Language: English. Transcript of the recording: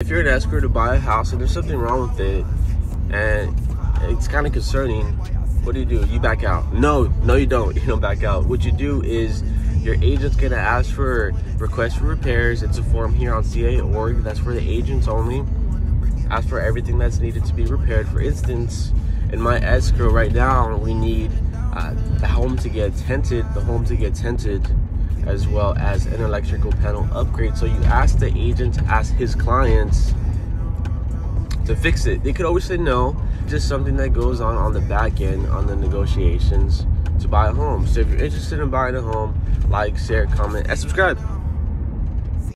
If you're an escrow to buy a house and there's something wrong with it, and it's kind of concerning, what do you do? You back out. No, no, you don't. You don't back out. What you do is your agent's gonna ask for request for repairs. It's a form here on CA.org. That's for the agents only. Ask for everything that's needed to be repaired. For instance, in my escrow right now, we need uh, the home to get tented, the home to get tented, as well as an electrical panel upgrade. So you ask the agent to ask his clients to fix it. They could always say no. Just something that goes on on the back end on the negotiations to buy a home. So if you're interested in buying a home, like, share, comment, and subscribe.